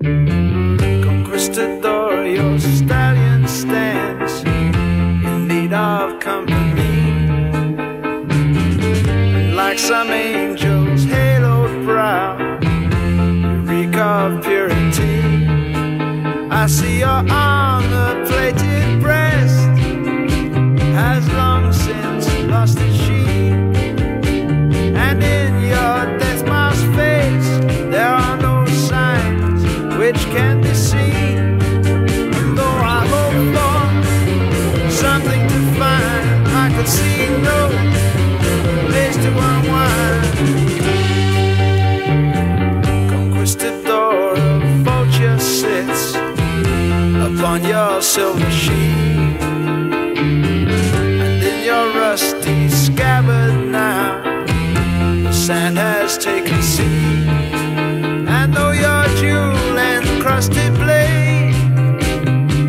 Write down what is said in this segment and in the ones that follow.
Conquistador, your stallion stands in need of company. Like some angel's haloed brow, you reek of purity. I see your armor plated. which can be seen. Though I looked for something to find, I could see no place to unwind. Conquistador, a vulture sits upon your silver sheet. rusty blade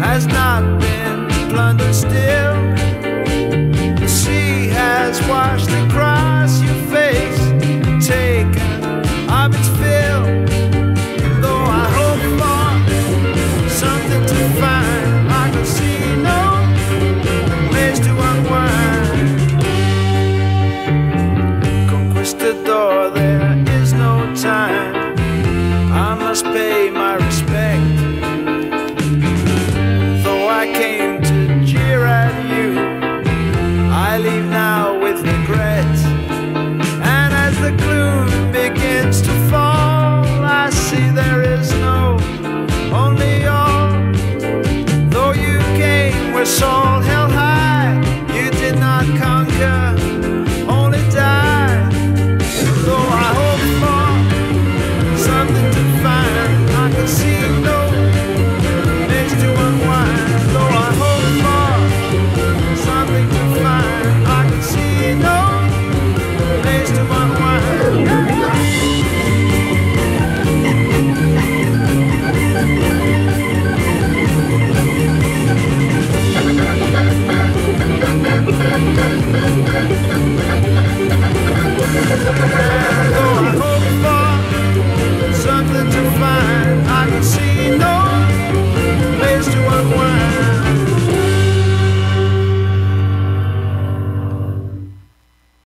has not been plundered still. see see no